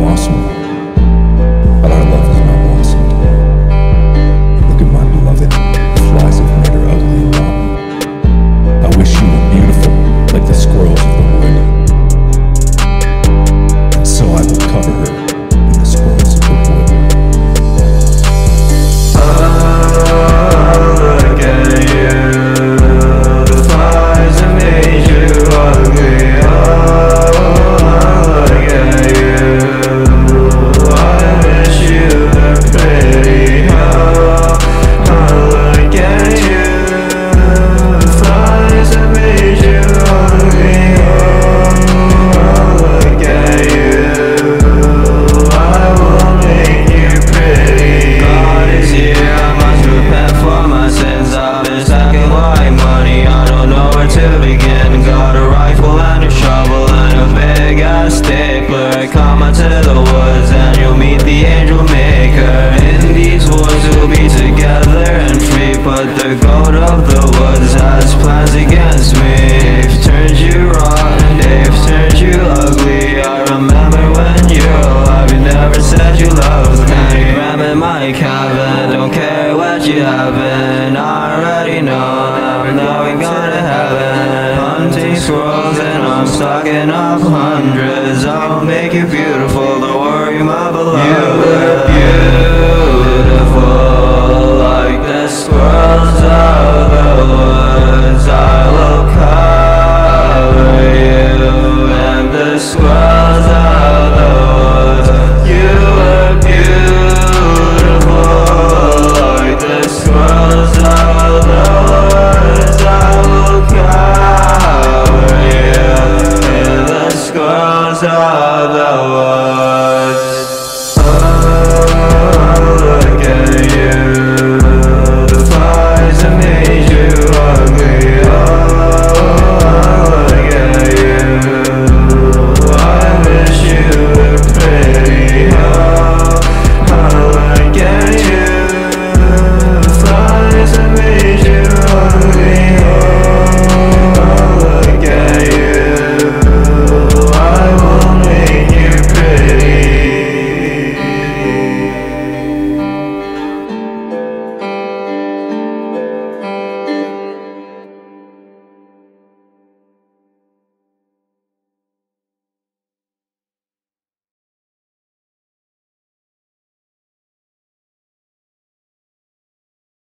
blossom. But the gold of the woods has plans against me. They've turned you rotten. they've turned you ugly I remember when you loved me, never said you loved me. I'm in my cabin, don't care what you haven't I already know, I'm never gonna heaven. Hunting squirrels and I'm stocking up hundreds. I'll make you beautiful, don't worry my beloved endless worlds of woods I will cover you and the squirrels.